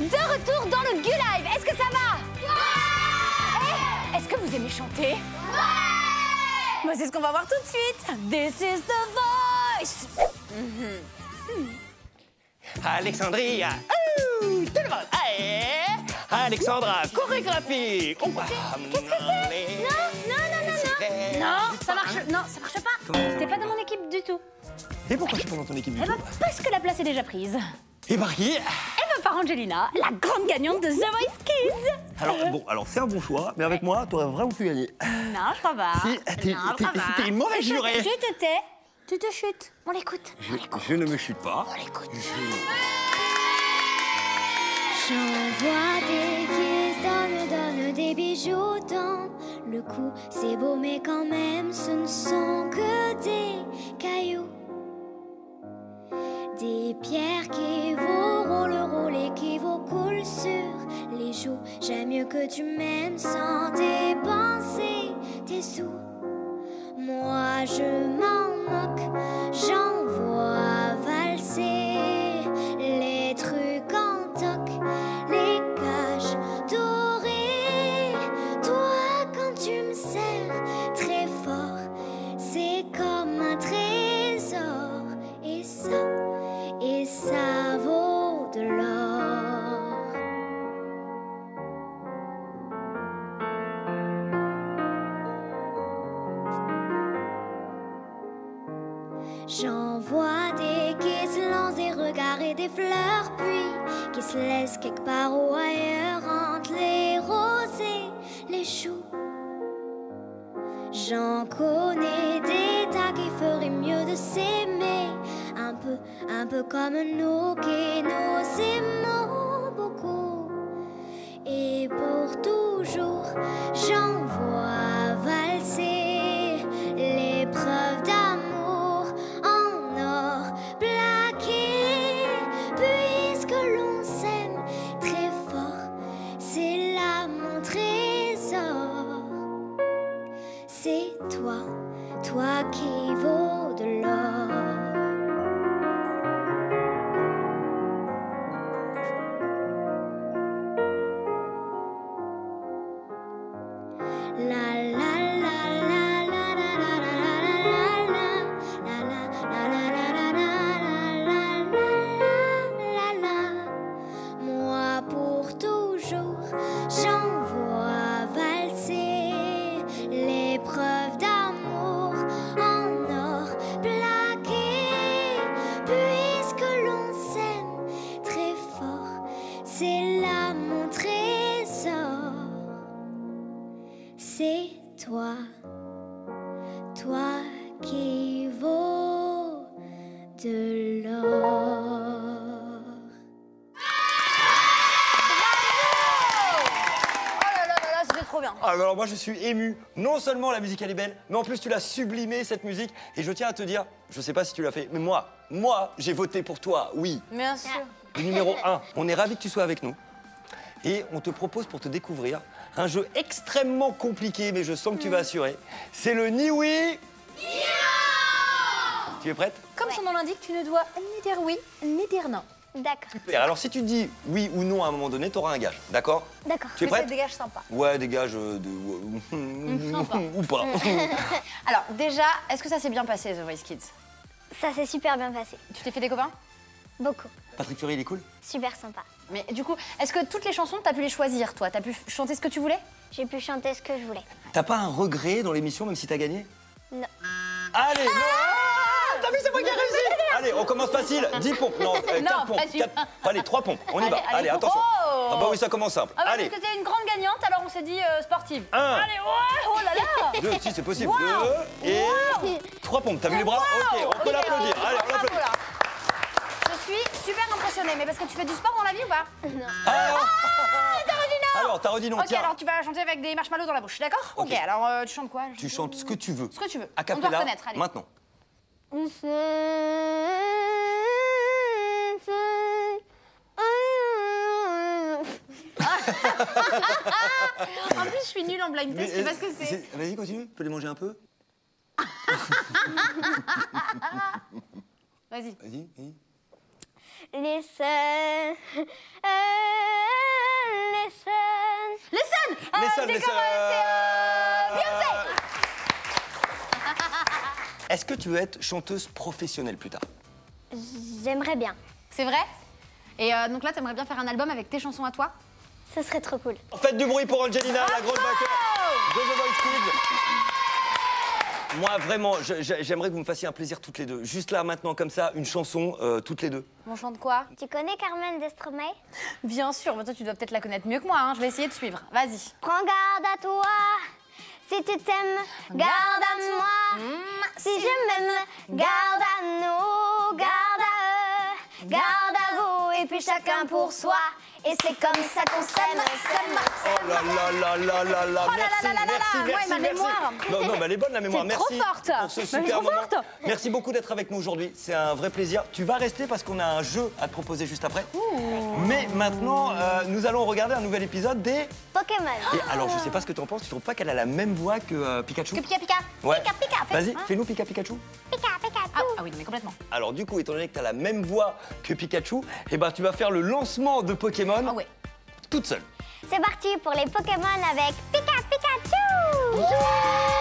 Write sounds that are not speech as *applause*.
de retour dans le Gu-Live. Est-ce que ça va Ouais Est-ce que vous aimez chanter Ouais Moi, c'est ce qu'on va voir tout de suite. This is the voice. Alexandria, ouh, tout le monde, allez Alexandra, chorégraphie Qu'est-ce que c'est Non, non, non, non, non. Non, ça marche. Non, ça marche pas. T'es pas dans mon équipe du tout. Et pourquoi je suis pas dans ton équipe du Eh ben, tout parce que la place est déjà prise. Et par qui Et ben, par Angelina, la grande gagnante de The Voice Kids. Alors, bon, alors c'est un bon choix, mais avec moi, t'aurais vraiment pu gagner. Non, je crois pas. Si, t'es- je une mauvaise jurée. Tu te tais, tu te chutes. On l'écoute. Je, je ne me chute pas. J'envoie des kisses, donne, donne des bijoux dans le cou. C'est beau, mais quand même, ce ne sont que des cailloux. Des pierres qui et qui vous coulent sur les joues. J'aime mieux que tu m'aimes sans dépenser tes sous. Moi je m'en moque, j'envoie J'envoie des lancent des regards et des fleurs, puis qui se laissent quelque part ou ailleurs entre les roses et les choux. J'en connais des tas qui feraient mieux de s'aimer, un peu, un peu comme nous qui nous aimons beaucoup. Et pour toujours, j'envoie C'est toi, toi qui vaut de l'or. Toi, toi qui vaut de l'or. Oh là là là là, c'était trop bien. Ah, alors moi je suis ému. Non seulement la musique elle est belle, mais en plus tu l'as sublimée cette musique. Et je tiens à te dire, je sais pas si tu l'as fait, mais moi, moi j'ai voté pour toi, oui. Bien sûr. Le numéro 1, on est ravis que tu sois avec nous. Et on te propose pour te découvrir un jeu extrêmement compliqué, mais je sens que tu vas assurer. C'est le ni oui. Tu es prête? Comme son nom l'indique, tu ne dois ni dire oui, ni dire non. D'accord, Super. Alors si tu dis oui ou non à un moment donné, tu auras un gage, d'accord? D'accord. Tu es prête? des gages sympas. Ouais, des gages euh, de... ou *laughs* pas. *laughs* Alors, déjà, est-ce que ça s'est bien passé, The Voice Kids? Ça s'est super bien passé. Tu t'es fait des copains? Beaucoup. Patrick Fury, il est cool? Super sympa. Mais du coup, est-ce que toutes les chansons, t'as pu les choisir, toi? T'as pu chanter ce que tu voulais? J'ai pu chanter ce que je voulais. T'as pas un regret dans l'émission, même si t'as gagné? Non. Allez, non Ah, T'as vu, c'est moi qui ai réussi Allez, on commence facile. 10 pompes, non, 4 Non, pompes. quatre- Allez, 3 pompes, on y Allez, va. allez, Allez, attention. oh Ah bah oui, ça commence simple. Ah bah Allez, parce que t'es une grande gagnante, alors on s'est dit euh, sportive. Un. Allez, ouais, oh là là 2, si c'est possible. Wow. 2 et 3 pompes. T'as vu les bras? Ok, on peut l'applaudir. Allez, on l'applaudit. Je suis super impressionnée, mais parce que tu fais du sport dans la vie ou pas *laughs* Alors, T'as redit non alors t'as redit non, Ok, tiens. alors tu vas chanter avec des marshmallows dans la bouche, d'accord Ok. ok, alors euh, tu chantes quoi Tu chantes ce que tu veux. Ce que tu veux. A On doit reconnaître, allez. maintenant. *laughs* En plus, je suis nulle en blind test, je sais pas ce que c'est. Vas-y, continue. Tu peux les manger un peu? *laughs* Vas-y. Vas-y, vas-y. *laughs* Eh, listen. Listen. Oh, listen. Listen, listen. Euh, *laughs* Est-ce que tu veux être chanteuse professionnelle plus tard? J'aimerais bien. C'est vrai? Et euh, donc là, t'aimerais bien faire un album avec tes chansons à toi? Ça serait trop cool. Faites du bruit pour Angelina, la grosse vainqueur de The Voice Kids. Moi, vraiment, j'aimerais que vous me fassiez un plaisir toutes les deux. Juste là, maintenant, comme ça, une chanson, euh, toutes les deux. On chante quoi? Tu connais Carmen Destromae Bien sûr, mais toi, tu dois peut-être la connaître mieux que moi. hein. Je vais essayer de suivre. Vas-y. Prends garde à toi. Si tu t'aimes, garde à moi. Si je m'aime, garde à nous, garde à eux, garde à vous. Et puis chacun pour soi. Et c'est comme ça qu'on s'aime, s'aime, Oh là là là là là là, Oh là merci, là là là là merci, là, ma mémoire. Non, non, mais elle est bonne la mémoire, merci trop forte. pour ce super trop moment. forte. Merci beaucoup d'être avec nous aujourd'hui, c'est un vrai plaisir. Tu vas rester parce qu'on a un jeu à te proposer juste après. Mais maintenant, euh, nous allons regarder un nouvel épisode des... Pokémon. Et alors, je sais pas ce que tu en penses, tu trouves pas qu'elle a la même voix que euh, Pikachu Que Pika Pika Ouais. Pika Pika Vas-y, hein fais-nous Pika Pikachu. Pika, Pika, ah, oui, mais complètement. Alors du coup, étant donné que tu as la même voix que Pikachu, eh ben, tu vas faire le lancement de Pokémon Ah ouais. toute seule. C'est parti pour les Pokémon avec Pika Pikachu